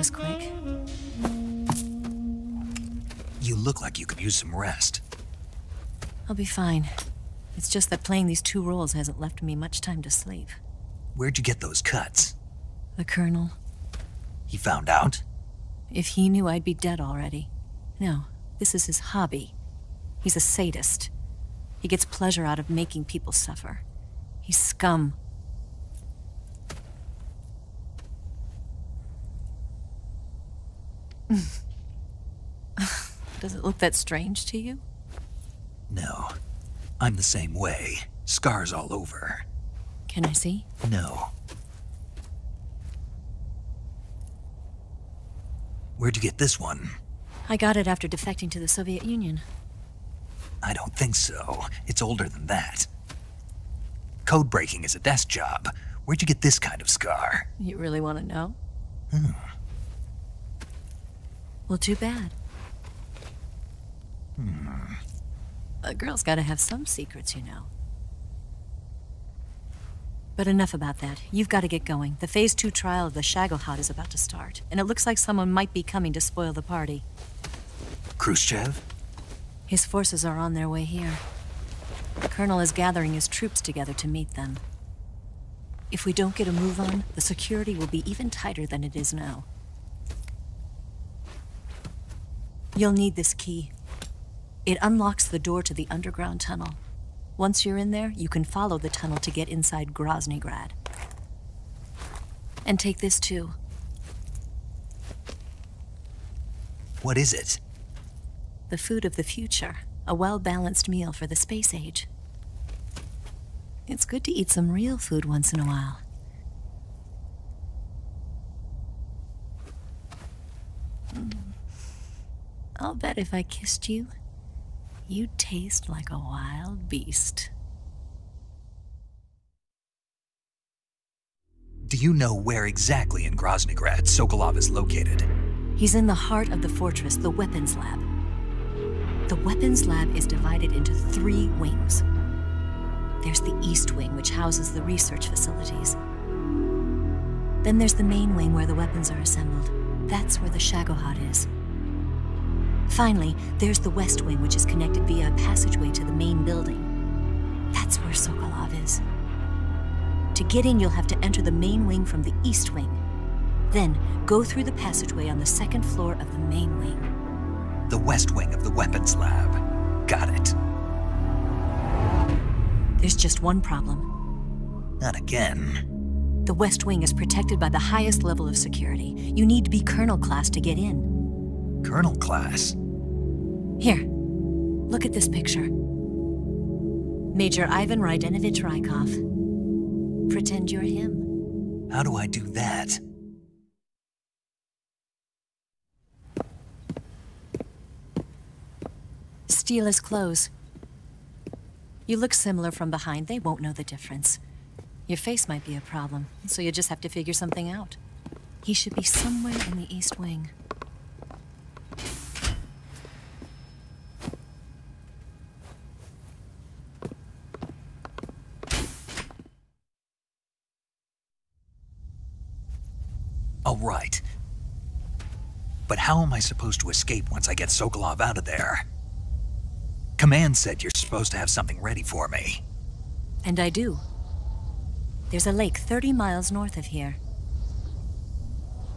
Was quick. You look like you could use some rest. I'll be fine. It's just that playing these two roles hasn't left me much time to sleep. Where'd you get those cuts? The Colonel, He found out? if he knew I'd be dead already. No, this is his hobby. He's a sadist. He gets pleasure out of making people suffer. He's scum. Does it look that strange to you? No. I'm the same way. Scars all over. Can I see? No. Where'd you get this one? I got it after defecting to the Soviet Union. I don't think so. It's older than that. Code breaking is a desk job. Where'd you get this kind of scar? You really want to know? Hmm. Well, too bad. Hmm. A girl's gotta have some secrets, you know. But enough about that. You've got to get going. The Phase 2 trial of the Shagohod is about to start, and it looks like someone might be coming to spoil the party. Khrushchev? His forces are on their way here. The Colonel is gathering his troops together to meet them. If we don't get a move on, the security will be even tighter than it is now. You'll need this key. It unlocks the door to the underground tunnel. Once you're in there, you can follow the tunnel to get inside Groznygrad. And take this too. What is it? The food of the future. A well balanced meal for the space age. It's good to eat some real food once in a while. I'll bet if I kissed you, you'd taste like a wild beast. Do you know where exactly in Groznygrad Sokolov is located? He's in the heart of the fortress, the weapons lab. The weapons lab is divided into three wings. There's the East Wing, which houses the research facilities. Then there's the main wing where the weapons are assembled. That's where the Shagohod is. Finally, there's the West Wing, which is connected via a passageway to the main building. That's where Sokolov is. To get in, you'll have to enter the main wing from the East Wing. Then, go through the passageway on the second floor of the main wing. The west wing of the weapons lab. Got it. There's just one problem. Not again. The West Wing is protected by the highest level of security. You need to be Colonel class to get in. Colonel class. Here, look at this picture. Major Ivan Raidenovitch Raikov. Pretend you're him. How do I do that? Steal his clothes. You look similar from behind. They won't know the difference. Your face might be a problem, so you just have to figure something out. He should be somewhere in the East Wing. Oh, right. But how am I supposed to escape once I get Sokolov out of there? Command said you're supposed to have something ready for me. And I do. There's a lake 30 miles north of here.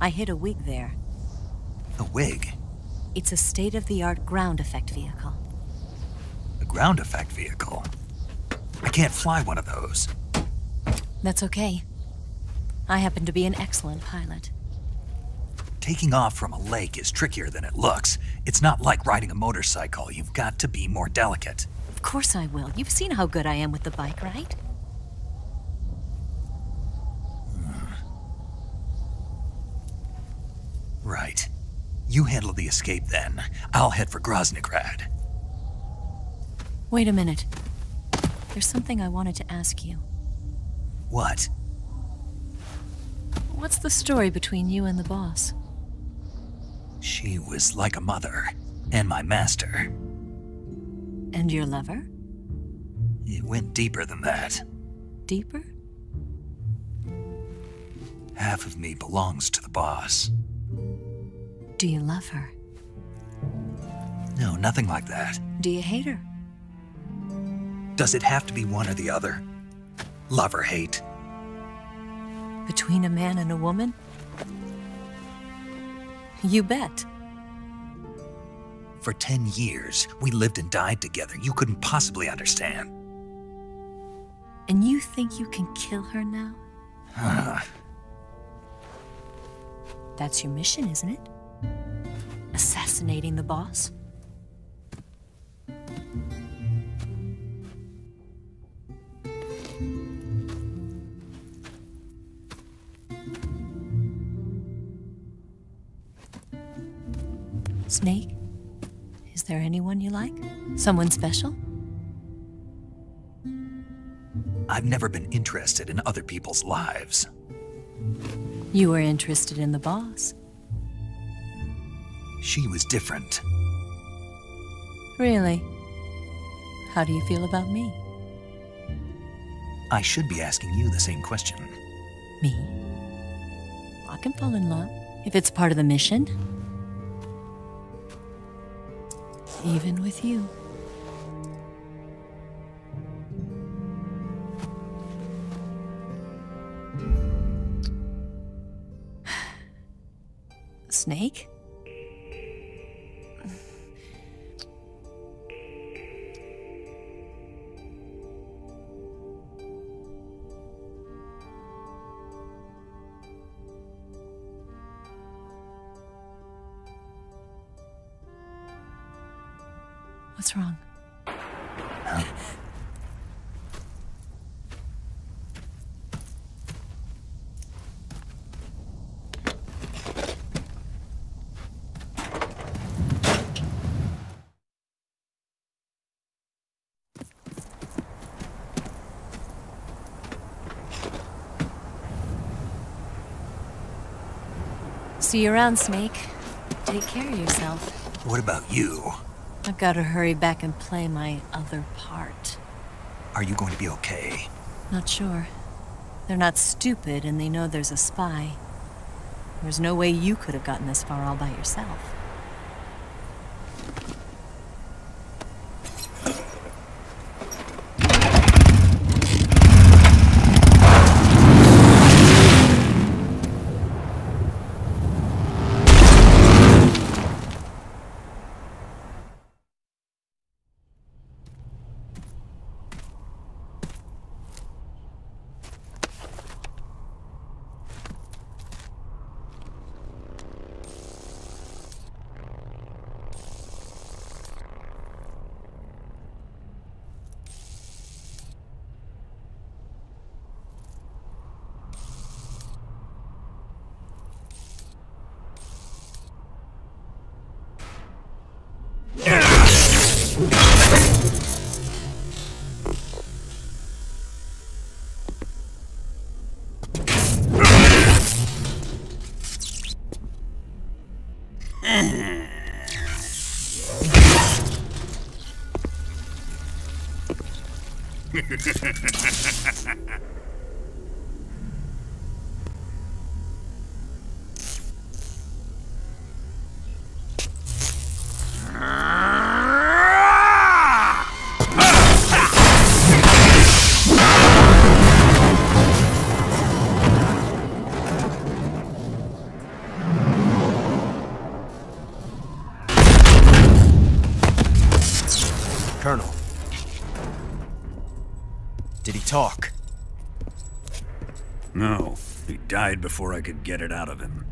I hid a WIG there. A WIG? It's a state of the art ground effect vehicle. A ground effect vehicle? I can't fly one of those. That's okay. I happen to be an excellent pilot. Taking off from a lake is trickier than it looks. It's not like riding a motorcycle. You've got to be more delicate. Of course I will. You've seen how good I am with the bike, right? Right. You handle the escape then. I'll head for Groznygrad. Wait a minute. There's something I wanted to ask you. What? What's the story between you and the boss? She was like a mother, and my master. And your lover? It went deeper than that. Deeper? Half of me belongs to the boss. Do you love her? No, nothing like that. Do you hate her? Does it have to be one or the other? Love or hate? Between a man and a woman? You bet. For ten years, we lived and died together. You couldn't possibly understand. And you think you can kill her now? That's your mission, isn't it? Assassinating the boss? Snake? Is there anyone you like? Someone special? I've never been interested in other people's lives. You were interested in the boss. She was different. Really? How do you feel about me? I should be asking you the same question. Me? I can fall in love if it's part of the mission. Even with you. Snake? See you around, Snake. Take care of yourself. What about you? I've got to hurry back and play my other part. Are you going to be okay? Not sure. They're not stupid and they know there's a spy. There's no way you could have gotten this far all by yourself. Colonel. Died before I could get it out of him.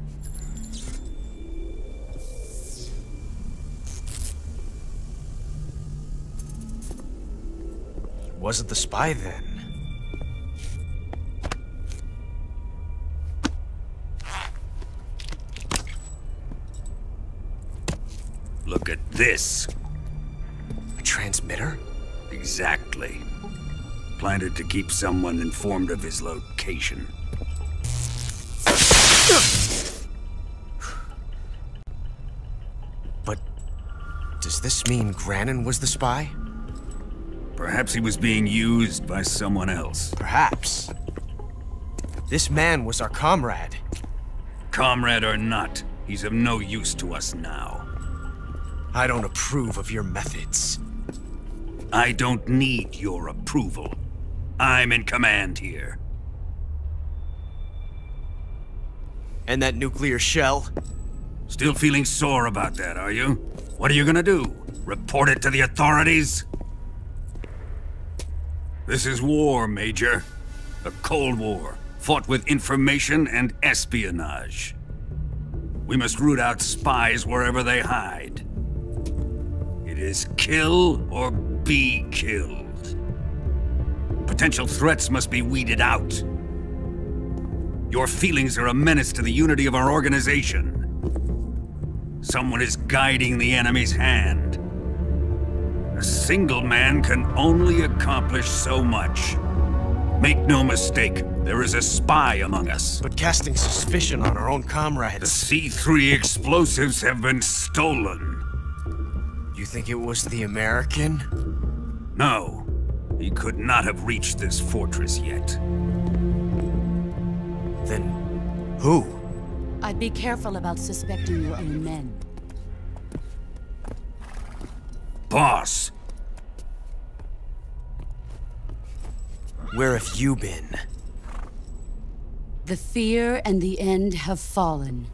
Wasn't the spy then? Look at this. A transmitter? Exactly. Planted to keep someone informed of his location. But does this mean Granin was the spy? Perhaps he was being used by someone else. Perhaps. This man was our comrade. Comrade or not, he's of no use to us now. I don't approve of your methods. I don't need your approval. I'm in command here. And that nuclear shell? Still feeling sore about that, are you? What are you gonna do? Report it to the authorities? This is war, Major. A Cold War, fought with information and espionage. We must root out spies wherever they hide. It is kill or be killed. Potential threats must be weeded out. Your feelings are a menace to the unity of our organization. Someone is guiding the enemy's hand. A single man can only accomplish so much. Make no mistake, there is a spy among us. But casting suspicion on our own comrades... The. C3 explosives have been stolen. You think it was the American? No, he could not have reached this fortress yet. Then who? I'd be careful about suspecting your own men. Boss, Where have you been? The fear and the end have fallen.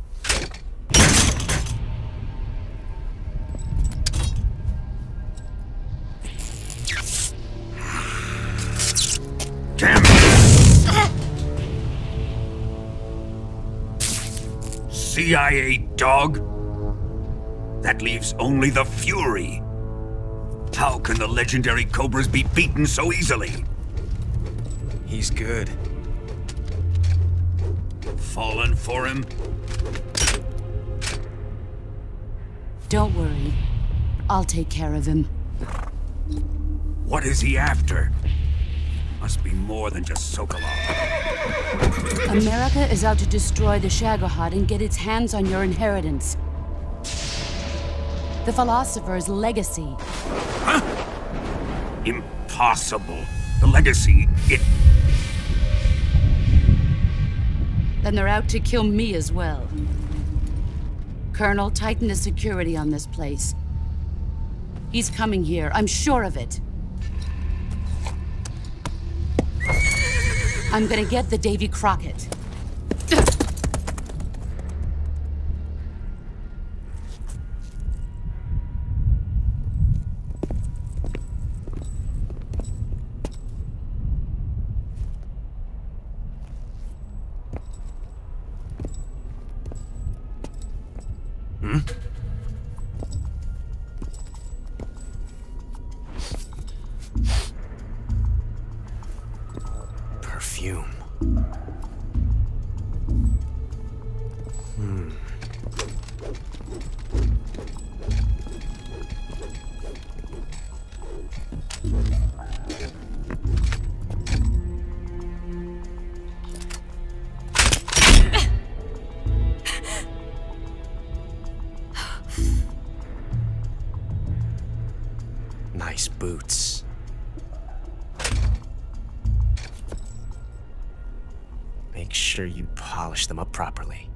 CIA dog? That leaves only the Fury. How can the legendary Cobras be beaten so easily? He's good. Fallen for him? Don't worry. I'll take care of him. What is he after? Must be more than just Sokolov. America is out to destroy the Shagohod and get its hands on your inheritance. The philosopher's legacy. Impossible. The legacy, it... Then they're out to kill me as well. Colonel, tighten the security on this place. He's coming here, I'm sure of it. I'm gonna get the Davy Crockett. Boots. Make sure you polish them up properly.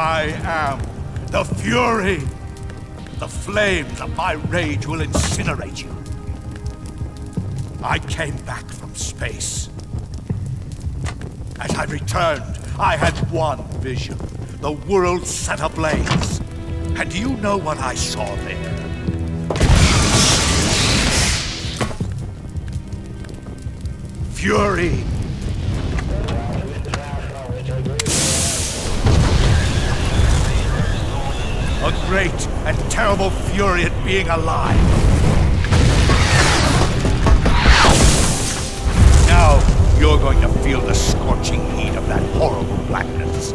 Am the Fury. The flames of my rage will incinerate you. I came back from space. As I returned, I had one vision. The world set ablaze. And do you know what I saw there? Fury A great and terrible fury at being alive. Now, you're going to feel the scorching heat of that horrible blackness.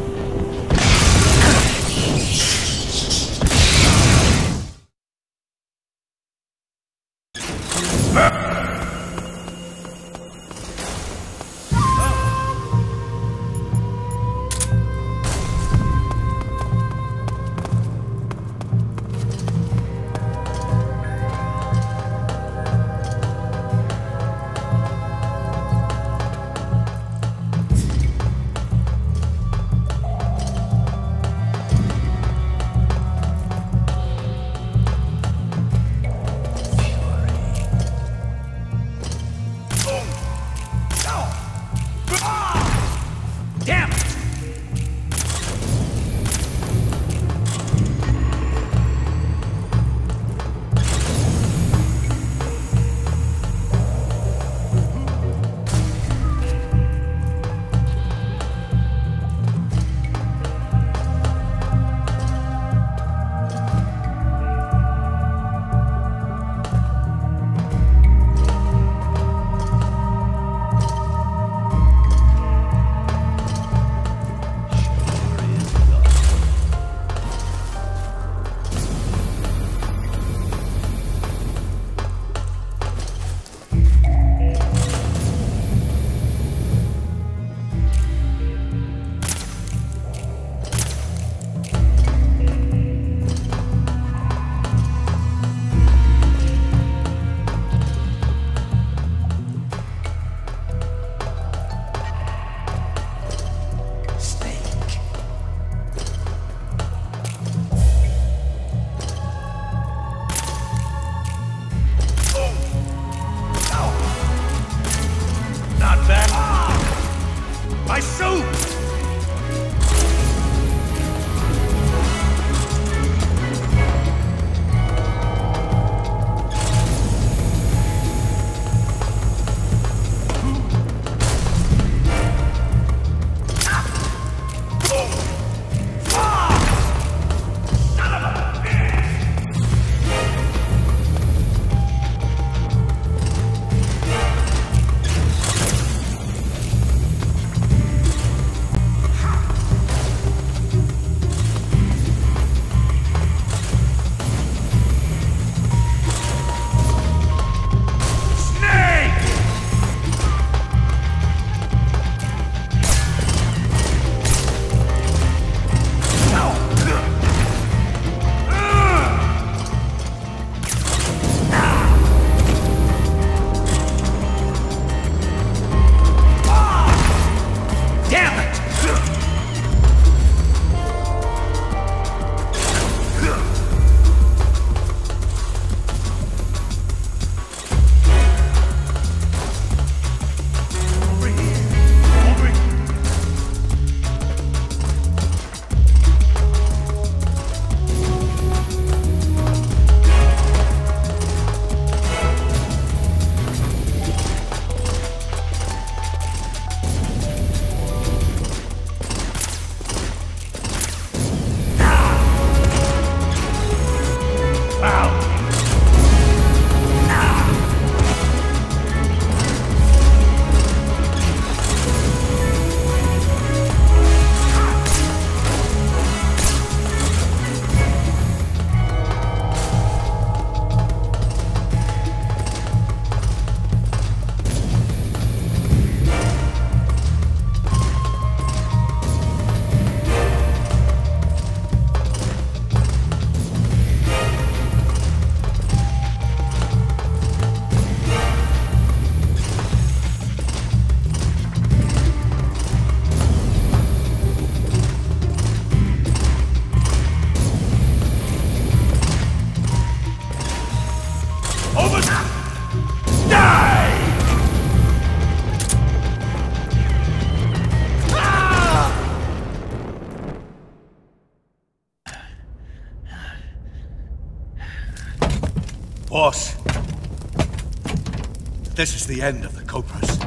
This is the end of the Cobras.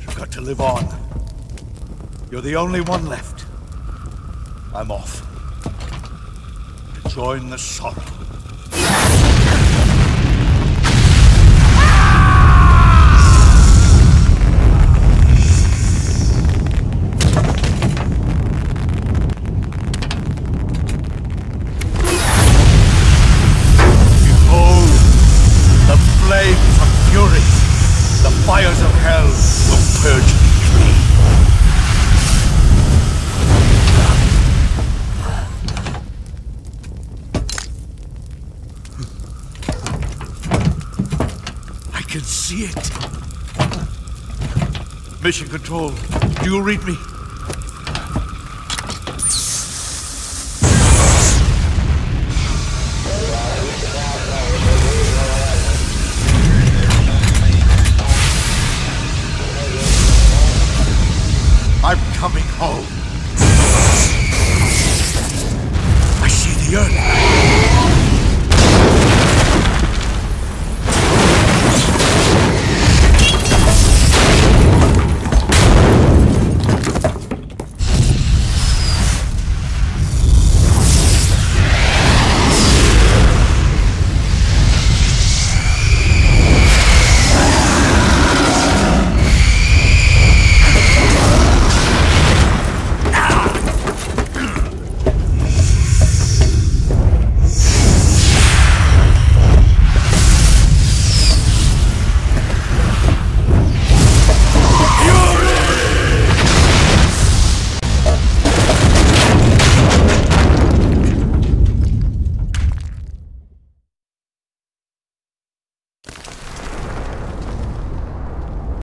You've got to live on. You're the only one left. I'm off. To join the sorrow. Mission Control, do you read me?